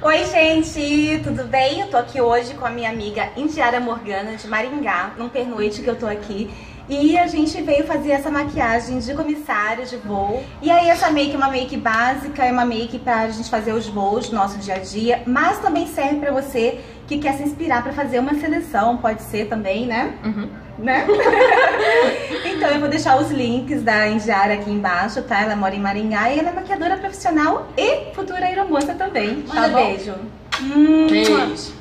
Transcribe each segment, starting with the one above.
Oi, gente, tudo bem? Eu tô aqui hoje com a minha amiga Indiara Morgana de Maringá, num pernoite que eu tô aqui. E a gente veio fazer essa maquiagem de comissário de voo. E aí essa make é uma make básica, é uma make pra gente fazer os voos do nosso dia a dia, mas também serve pra você que quer se inspirar pra fazer uma seleção, pode ser também, né? Uhum. Né? então eu vou deixar os links da Indiara aqui embaixo, tá? Ela mora em Maringá e ela é maquiadora profissional e futura aeromoça também. Manda tá bom? beijo. Hum, Beijo.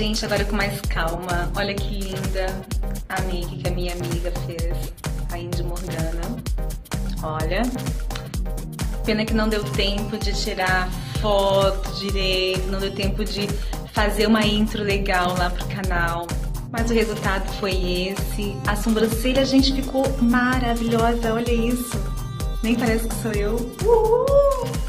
Gente, agora com mais calma. Olha que linda a make que a minha amiga fez, a Indy Morgana. Olha. Pena que não deu tempo de tirar foto direito, não deu tempo de fazer uma intro legal lá pro canal. Mas o resultado foi esse. A sobrancelha, gente, ficou maravilhosa. Olha isso. Nem parece que sou eu. Uhul!